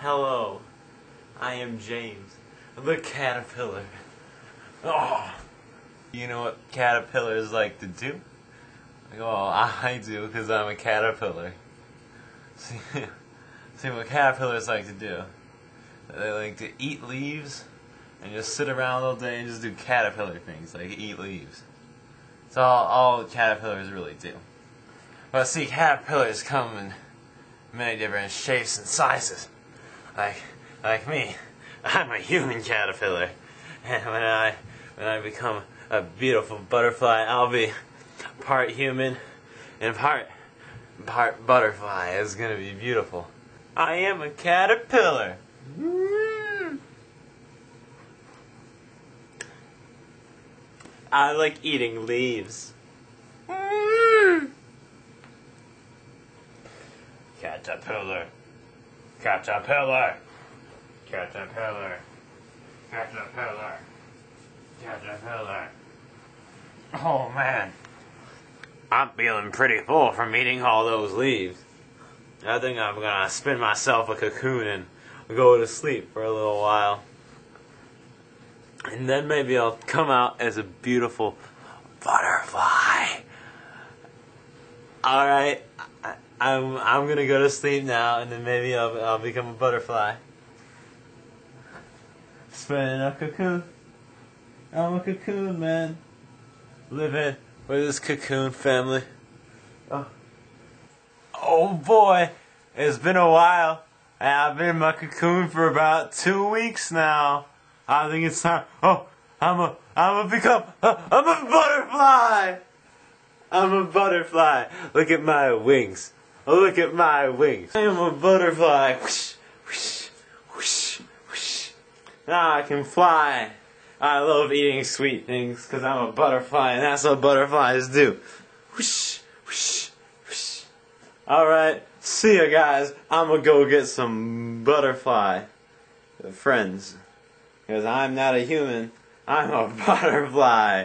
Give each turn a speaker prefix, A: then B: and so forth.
A: Hello, I am James, the caterpillar. Oh, you know what caterpillars like to do? Oh, I do because I'm a caterpillar. See, see what caterpillars like to do? They like to eat leaves and just sit around all day and just do caterpillar things, like eat leaves. It's all, all caterpillars really do. But see, caterpillars come in many different shapes and sizes. Like, like me, I'm a human caterpillar. And when I, when I become a beautiful butterfly, I'll be part human and part, part butterfly. It's gonna be beautiful. I am a caterpillar. I like eating leaves. Caterpillar. Caterpillar. Caterpillar. Caterpillar. Caterpillar. Oh man. I'm feeling pretty full from eating all those leaves. I think I'm gonna spin myself a cocoon and go to sleep for a little while. And then maybe I'll come out as a beautiful butterfly. Alright, I'm, I'm gonna go to sleep now and then maybe I'll, I'll become a butterfly. Spinning a cocoon. I'm a cocoon, man. Living with this cocoon family. Oh. oh boy, it's been a while. I've been in my cocoon for about two weeks now. I think it's time. Oh, I'm a, I'm a become, I'm a butterfly. I'm a butterfly. Look at my wings. Look at my wings. I am a butterfly. Whoosh, whoosh, whoosh, whoosh. Now I can fly. I love eating sweet things because I'm a butterfly and that's what butterflies do. Whoosh, whoosh, whoosh. Alright, see ya guys. I'm gonna go get some butterfly friends. Because I'm not a human, I'm a butterfly.